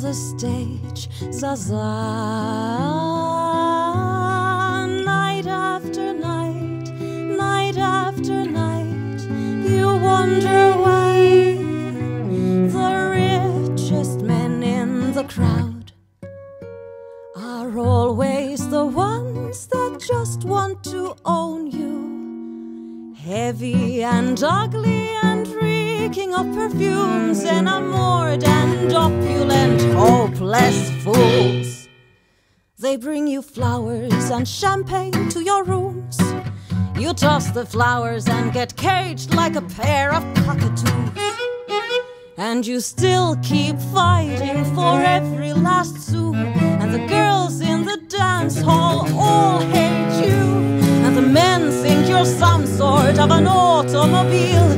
the stage, Zaza. Night after night, night after night, you wonder why the richest men in the crowd are always the ones that just want to own you. Heavy and ugly and of perfumes, enamored and opulent, hopeless fools. They bring you flowers and champagne to your rooms. You toss the flowers and get caged like a pair of cockatoos. And you still keep fighting for every last sou. And the girls in the dance hall all hate you. And the men think you're some sort of an automobile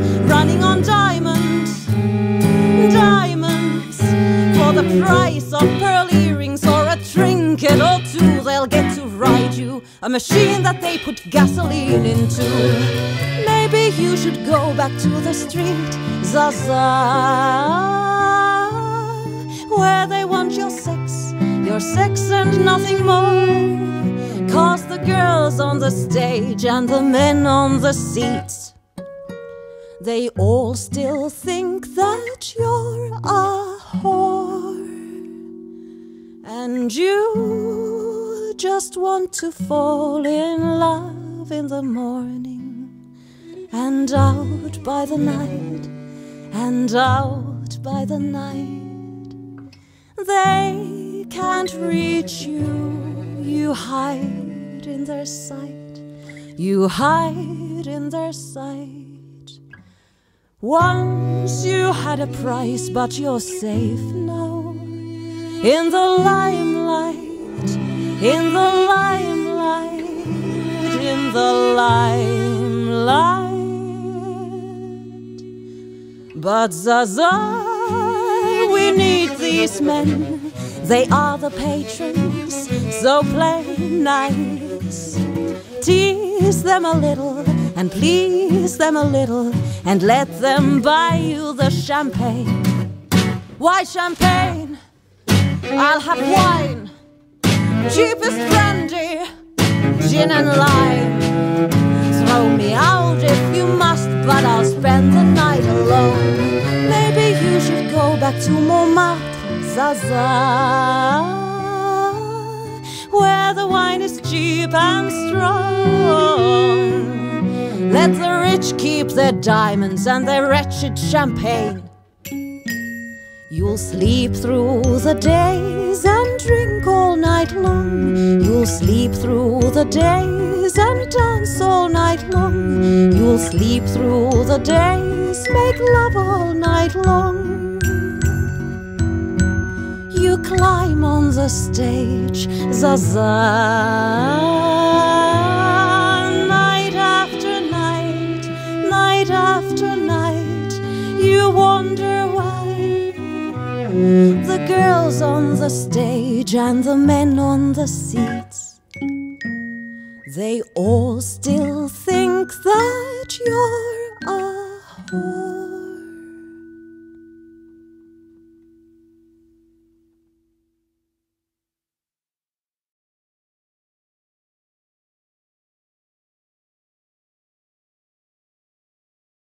price of pearl earrings or a trinket or two, they'll get to ride you. A machine that they put gasoline into. Maybe you should go back to the street, Zaza, where they want your sex, your sex and nothing more. Cause the girls on the stage and the men on the seats, they all still think that you're You just want to fall in love in the morning and out by the night and out by the night. They can't reach you, you hide in their sight, you hide in their sight. Once you had a price, but you're safe now in the limelight, in the limelight, in the limelight. But Zaza, we need these men. They are the patrons, so play nice. Tease them a little and please them a little and let them buy you the champagne. Why champagne? I'll have wine, cheapest brandy, gin and lime. Throw me out if you must, but I'll spend the night alone. Maybe you should go back to Montmartre, Zaza, where the wine is cheap and strong. Let the rich keep their diamonds and their wretched champagne. You'll sleep through the days and drink all night long. You'll sleep through the days and dance all night long. You'll sleep through the days, make love all night long. You climb on the stage, Zaza. Night after night, night after night, you wonder why. The girls on the stage and the men on the seats. They all still think that you're a whore.